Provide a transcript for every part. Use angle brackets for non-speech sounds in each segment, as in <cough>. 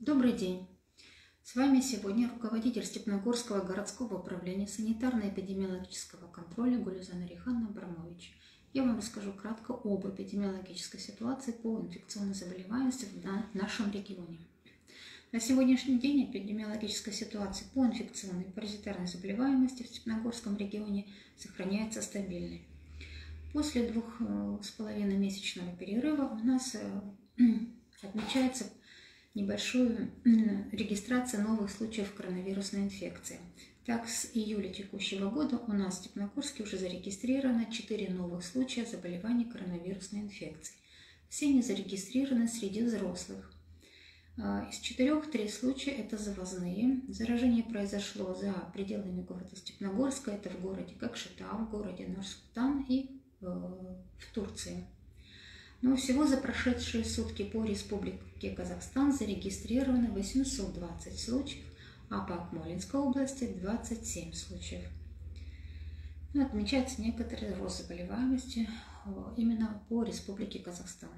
Добрый день! С вами сегодня руководитель Степногорского городского управления санитарно-эпидемиологического контроля Гулюзана Риханна Абрамович. Я вам расскажу кратко об эпидемиологической ситуации по инфекционной заболеваемости в нашем регионе. На сегодняшний день эпидемиологическая ситуация по инфекционной и паразитарной заболеваемости в Степногорском регионе сохраняется стабильной. После двух э, с половиной месячного перерыва у нас э, <clears throat> отмечается небольшую регистрация новых случаев коронавирусной инфекции. Так, с июля текущего года у нас в Степногорске уже зарегистрировано 4 новых случая заболевания коронавирусной инфекцией. Все они зарегистрированы среди взрослых. А, из четырех три случая это завозные. Заражение произошло за пределами города Степногорска. Это в городе Кокшета, в городе Нур-Султан и э, в Турции. Но всего за прошедшие сутки по Республике Казахстан зарегистрировано 820 случаев, а по Акмолинской области 27 случаев. Ну, отмечается некоторый рост заболеваемости э, именно по Республике Казахстан.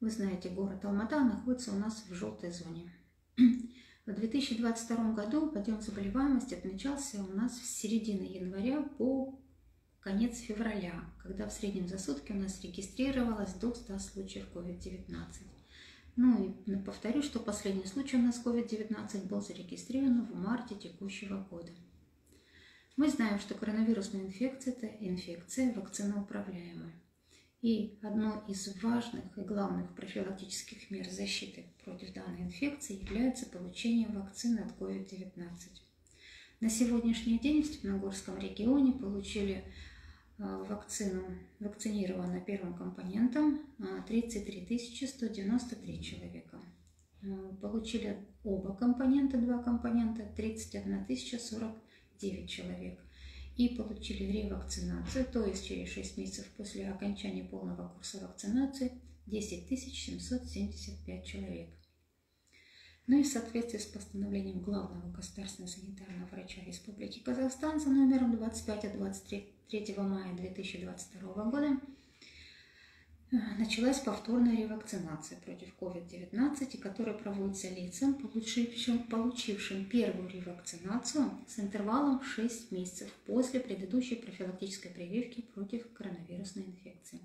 Вы знаете, город Алмата находится у нас в желтой зоне. <clears throat> В 2022 году подъем заболеваемости отмечался у нас с середины января по конец февраля, когда в среднем за сутки у нас регистрировалось до 100 случаев COVID-19. Ну и повторю, что последний случай у нас COVID-19 был зарегистрирован в марте текущего года. Мы знаем, что коронавирусная инфекция – это инфекция вакциноуправляемая. И одной из важных и главных профилактических мер защиты против данной инфекции является получение вакцины от COVID-19. На сегодняшний день в Степногорском регионе получили вакцину вакцинировано первым компонентом 33 э, 193 человека. Э, получили оба компонента, два компонента, 31 049 человек. И получили ревакцинацию, то есть через 6 месяцев после окончания полного курса вакцинации 10 775 человек. Ну и в соответствии с постановлением главного государственного санитарного врача Республики Казахстан за номером 25 от 23 3 мая 2022 года э, началась повторная ревакцинация против COVID-19, которая проводится лицам, получившим, получившим первую ревакцинацию с интервалом 6 месяцев после предыдущей профилактической прививки против коронавирусной инфекции.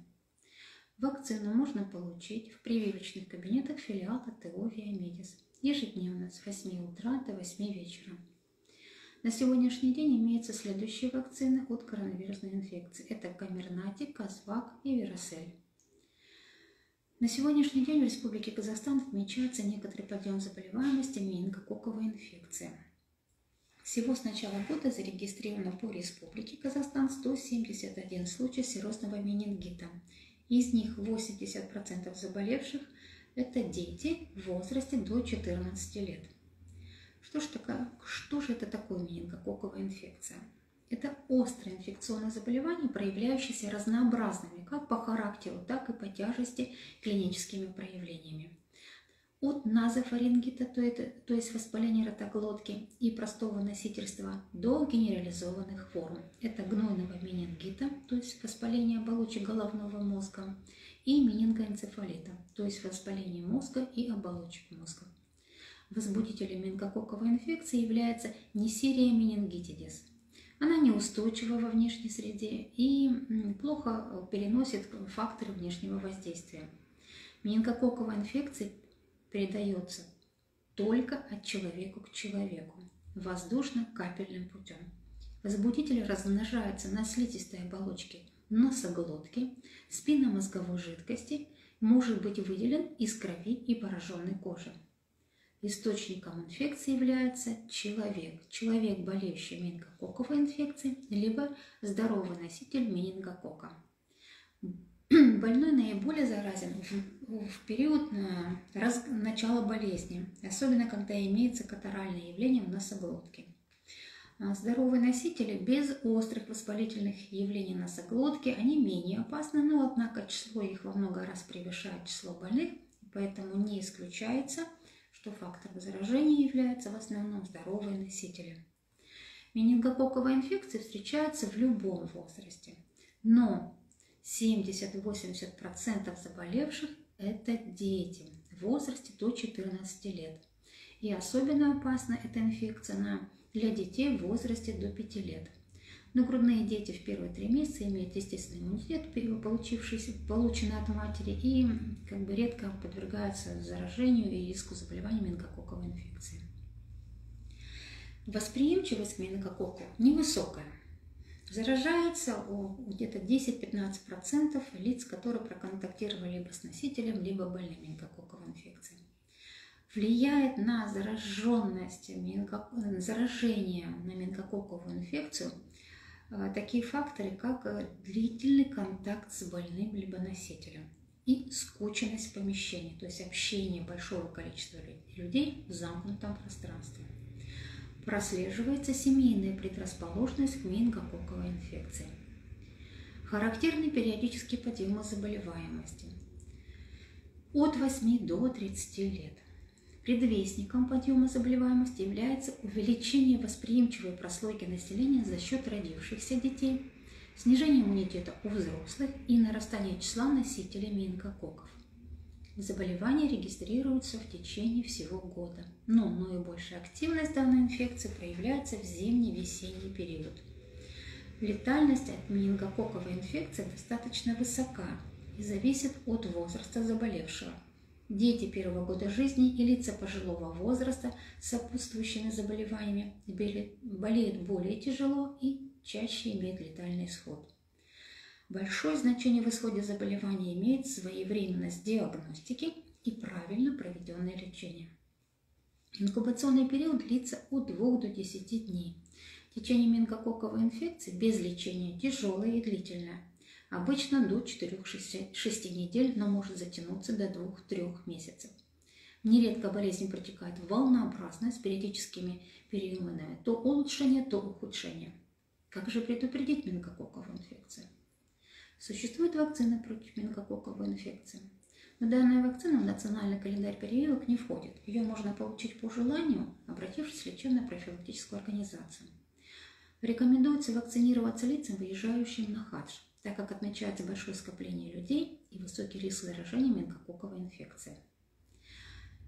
Вакцину можно получить в прививочных кабинетах филиала ТО «Виамедис» ежедневно с 8 утра до 8 вечера. На сегодняшний день имеются следующие вакцины от коронавирусной инфекции. Это Камернати, Казвак и Виросель. На сегодняшний день в Республике Казахстан отмечается некоторый подъем заболеваемости менингококковой инфекции. Всего с начала года зарегистрировано по Республике Казахстан 171 случая серозного менингита. Из них 80% заболевших – это дети в возрасте до 14 лет. Что же, такое, что же это такое менингококковая инфекция? Это острое инфекционное заболевание, проявляющееся разнообразными как по характеру, так и по тяжести клиническими проявлениями. От назофарингита, то, это, то есть воспаления ротоглотки и простого носительства, до генерализованных форм. Это гнойного менингита, то есть воспаление оболочек головного мозга, и менингоэнцефалита, то есть воспаление мозга и оболочек мозга. Возбудителем менингококковой инфекции является Neisseria meningitidis. Она неустойчива во внешней среде и плохо переносит факторы внешнего воздействия. Менингококковая инфекция передается только от человека к человеку, воздушно-капельным путем. Возбудитель размножается на слизистой оболочке носоглотки, спинномозговой жидкости, может быть выделен из крови и пораженной кожи. Источником инфекции является человек. Человек, болеющий менингококковой инфекцией, либо здоровый носитель менингокока. <clears throat> Больной наиболее заразен в, период раз, начала болезни, особенно когда имеется катаральное явление в носоглотке. А здоровые носители без острых воспалительных явлений носоглотки, они менее опасны, но однако число их во много раз превышает число больных, поэтому не исключается – что фактором заражения является в основном здоровые носители. Менингококковая инфекция встречается в любом возрасте, но 70-80% заболевших – это дети в возрасте до 14 лет. И особенно опасна эта инфекция для детей в возрасте до 5 лет. Но грудные дети в первые три месяца имеют естественный иммунитет, получившийся, полученный от матери, и как бы редко подвергаются заражению и риску заболевания менингококковой инфекцией. Восприимчивость к менингококку невысокая. Заражается где-то 10-15% лиц, которые проконтактировали либо с носителем, либо больными менингококковой инфекцией. Влияет на зараженность, заражение на менингококковую инфекцию – такие факторы, как э, длительный контакт с больным либо носителем и скученность помещения, то есть общение большого количества людей в замкнутом пространстве. Прослеживается семейная предрасположенность к менингококковой инфекции. Характерны периодические подъемы заболеваемости от 8 до 30 лет. Предвестником подъема заболеваемости является увеличение восприимчивой прослойки населения за счет родившихся детей, снижение иммунитета у взрослых и нарастание числа носителей менингококков. Заболевания регистрируются в течение всего года, но наибольшая активность данной инфекции проявляется в зимний-весенний период. Летальность от менингококковой инфекции достаточно высока и зависит от возраста заболевшего – Дети первого года жизни и лица пожилого возраста с сопутствующими заболеваниями болеют более тяжело и чаще имеют летальный исход. Большое значение в исходе заболевания имеет своевременность диагностики и правильно проведенное лечение. Инкубационный период длится от 2 до 10 дней. Течение менингококковой инфекции без лечения тяжелое и длительное – Обычно до 4-6 недель, но может затянуться до 2-3 месяцев. Нередко болезнь протекает волнообразно с периодическими периодами то улучшение, то ухудшение. Как же предупредить менингококковую инфекцию? Существует вакцина против менингококковой инфекции. Но данная вакцина в национальный календарь прививок не входит. Ее можно получить по желанию, обратившись в лечебно-профилактическую организацию. Рекомендуется вакцинироваться лицам, выезжающим на хадж – так как отмечается большое скопление людей и высокий риск заражения менингококковой инфекцией.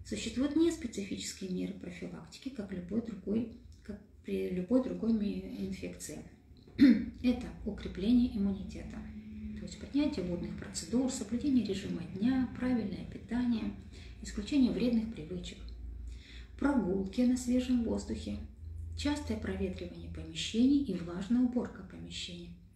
Существуют неспецифические меры профилактики, как, любой другой, как при любой другой инфекции. <clears throat> Это укрепление иммунитета, то есть принятие водных процедур, соблюдение режима дня, правильное питание, исключение вредных привычек, прогулки на свежем воздухе, частое проветривание помещений и влажная уборка помещений –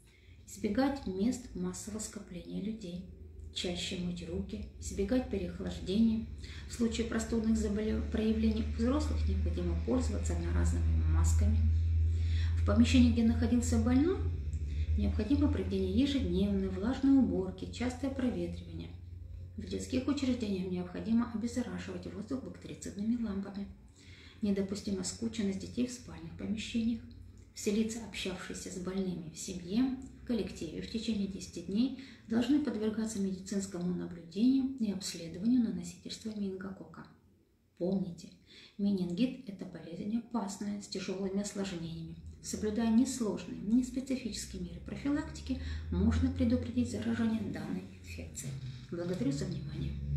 избегать мест массового скопления людей, чаще мыть руки, избегать переохлаждения. В случае простудных заболев... проявлений у взрослых необходимо пользоваться одноразовыми масками. В помещении, где находился больной, необходимо проведение ежедневной влажной уборки, частое проветривание. В детских учреждениях необходимо обеззараживать воздух бактерицидными лампами. Недопустима скученность детей в спальных помещениях. Все лица, общавшиеся с больными в семье, коллективе в течение 10 дней должны подвергаться медицинскому наблюдению и обследованию на носительство менингококка. Помните, менингит – это болезнь опасная, с тяжелыми осложнениями. Соблюдая несложные, неспецифические меры профилактики, можно предупредить заражение данной инфекцией. Благодарю за внимание.